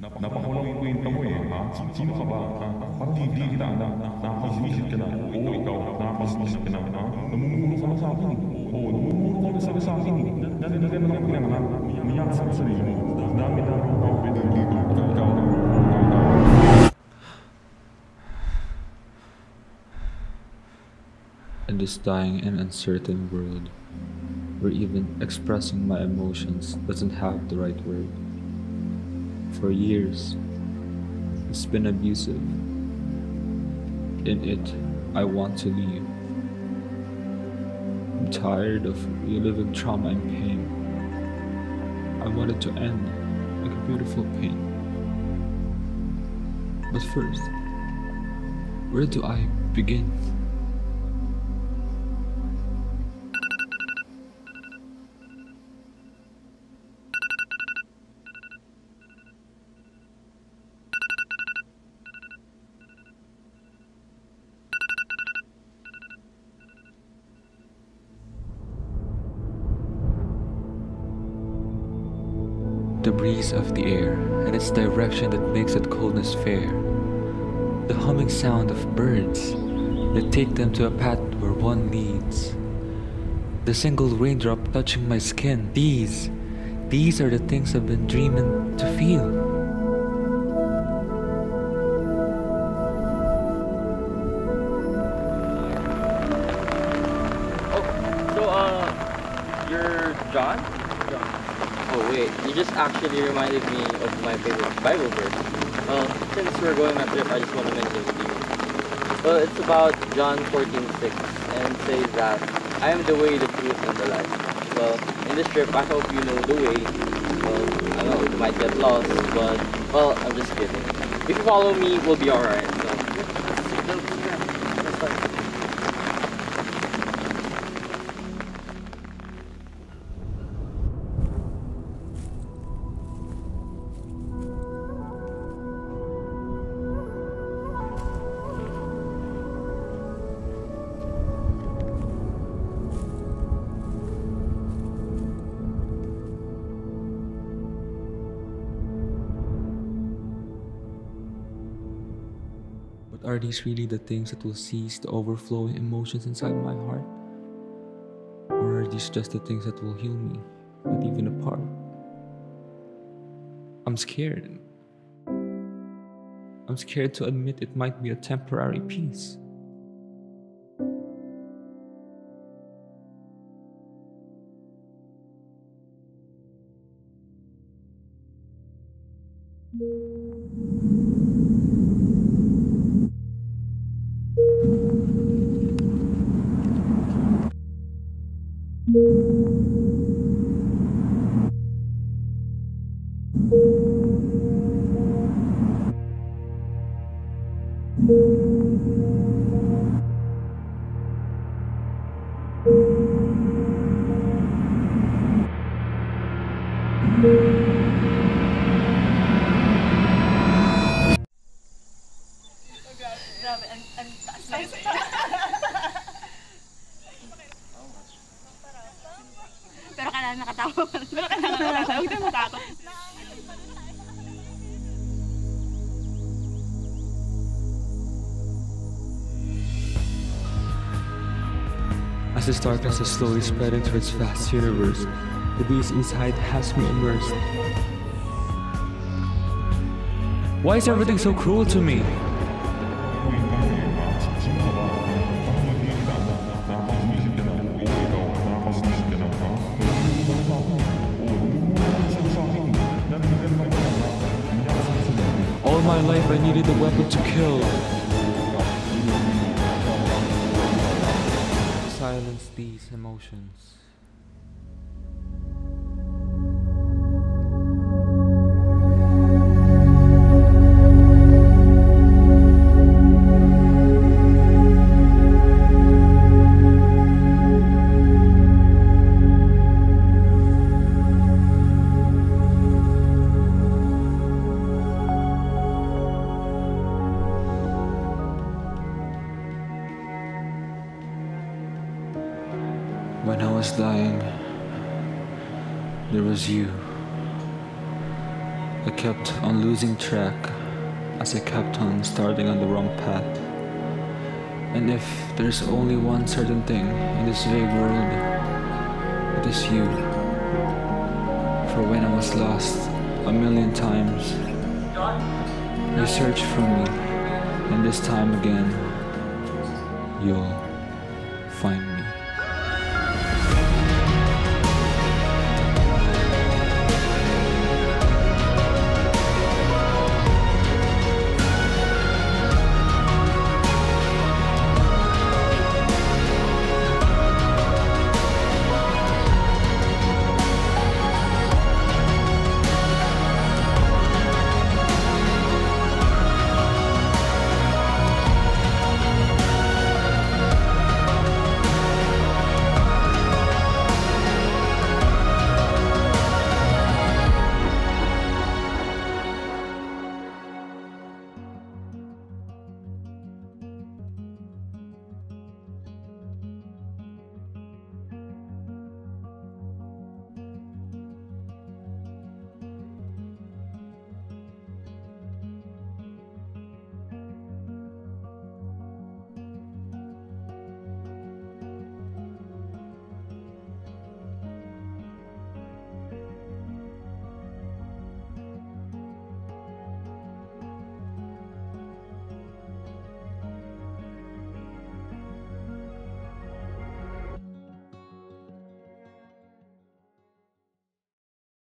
Napakawalang kwenta mo eh, ha? Sino ka ba, kita ka na. Oo, ikaw, ka na, ha? Namumuro ka na sa akin. Oo, namumuro ka na sa akin. Na. Umiyak sa sarili mo. Dami-dami ko pwede dito. Ikaw. In this dying and uncertain world, where even expressing my emotions doesn't have the right word. For years, it's been abusive. In it, I want to leave. I'm tired of reliving trauma and pain. I want it to end like a beautiful pain. But first, where do I begin? The breeze of the air and its direction that makes that coldness fair. The humming sound of birds that take them to a path where one leads. The single raindrop touching my skin. These, these are the things I've been dreaming to feel. Oh, so uh, you're John? John. Oh wait, you just actually reminded me of my favorite Bible verse. Well, since we're going on a trip, I just want to mention it to you. Well, it's about John 14:6, and says that I am the way, the truth, and the life. Well, in this trip, I hope you know the way. Well, I know you might get lost, but well, I'm just kidding. If you follow me, we'll be alright. But are these really the things that will cease the overflowing emotions inside my heart? Or are these just the things that will heal me, not even a part? I'm scared. I'm scared to admit it might be a temporary peace. Grabe, ang, ang taas na yun. Pero kailangan nakatawa. Pero kailangan nakatawa. As this darkness is slowly spreading to its vast universe, the beast inside has me immersed. Why is everything so cruel to me? My life I needed a weapon to kill. Silence these emotions. When I was dying, there was you. I kept on losing track as I kept on starting on the wrong path. And if there's only one certain thing in this vague world, it is you. For when I was lost a million times, you searched for me, and this time again, you'll find me.